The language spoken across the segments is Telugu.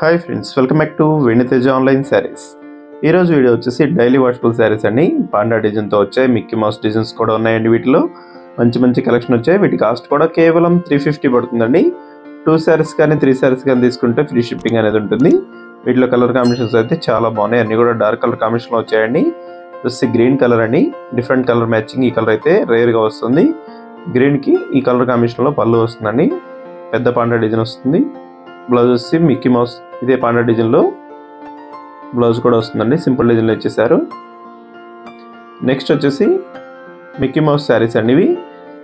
Hi friends welcome back to Veniteja online sarees ఈరోజు వీడియో వచ్చేసి డైలీ వాషబుల్ శారీస్ అండి. పాండా డిజైన్తో వచ్చాయి మిక్కీ మౌస్ డిజైన్స్ కూడా ఉన్నాయండి వీటిలో. మంచి మంచి కలెక్షన్ వచ్చాయి. వీటి కాస్ట్ కూడా కేవలం త్రీ ఫిఫ్టీ పడుతుందండి. టూ శారీస్ కానీ త్రీ శారీస్ కానీ తీసుకుంటే ఫ్రీ షిప్పింగ్ అనేది ఉంటుంది. వీటిలో కలర్ కాంబినేషన్స్ అయితే చాలా బాగున్నాయి. అన్నీ కూడా డార్క్ కలర్ కాంబినేషన్లో వచ్చాయండి. ప్లస్ గ్రీన్ కలర్ అండి. డిఫరెంట్ కలర్ మ్యాచింగ్ ఈ కలర్ అయితే రేర్గా వస్తుంది. గ్రీన్కి ఈ కలర్ కాంబినేషన్లో పళ్ళు వస్తుందండి. పెద్ద పాండా డిజైన్ వస్తుంది. బ్లౌజ్ వచ్చి మిక్కీ మౌస్ ఇదే పాండా డిజైన్లో బ్లౌజ్ కూడా వస్తుందండి. సింపుల్ డిజైన్లో ఇచ్చేసారు నెక్స్ట్ వచ్చేసి మిక్కీ మౌస్ శారీస్ అండి ఇవి.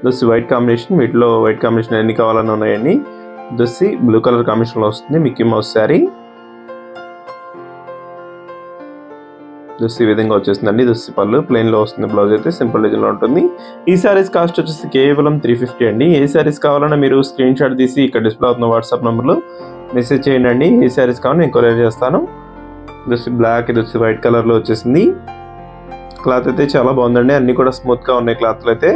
దొస్సి వైట్ కాంబినేషన్ వీటిలో వైట్ కాంబినేషన్ ఎన్ని కావాలని ఉన్నాయండి. దొస్సి బ్లూ కలర్ కాంబినేషన్లో వస్తుంది మిక్కీ మౌస్ శారీ. దుస్సి ఈ విధంగా వచ్చేసిందండి దుస్సి పళ్ళు ప్లెయిన్లో వస్తుంది బ్లౌజ్ అయితే సింపుల్ డిజైన్లో ఉంటుంది. ఈ శారీస్ కాస్ట్ వచ్చేసి కేవలం త్రీ ఫిఫ్టీ అండి. ఏ శారీస్ కావాలన్నా మీరు స్క్రీన్ షాట్ తీసి ఇక్కడ డిస్ప్లే అవుతున్న వాట్సాప్ నెంబర్లో మెసేజ్ చేయండి ఏ శారీస్ కావాలని నేను కొరియర్ చేస్తాను. దుస్సి బ్లాక్ దుస్సి వైట్ కలర్లో వచ్చేసింది. క్లాత్ అయితే చాలా బాగుందండి అన్నీ కూడా స్మూత్గా ఉన్నాయి క్లాత్లు అయితే.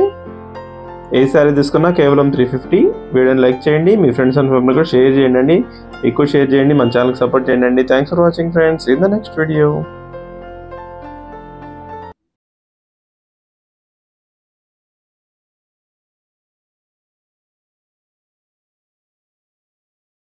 ఏ శారీ తీసుకున్నా కేవలం త్రీ ఫిఫ్టీ. వీడియోని లైక్ చేయండి మీ ఫ్రెండ్స్ అండ్ ఫ్యామిలీ కూడా షేర్ చేయండి ఎక్కువ షేర్ చేయండి మన ఛానల్కి సపోర్ట్ చేయండి thanks for watching friends in the next video